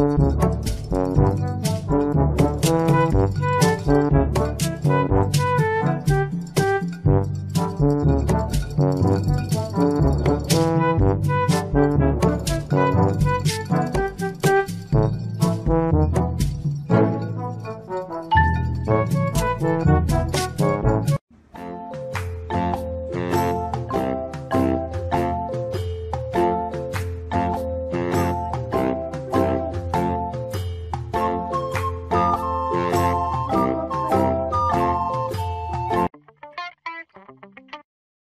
Música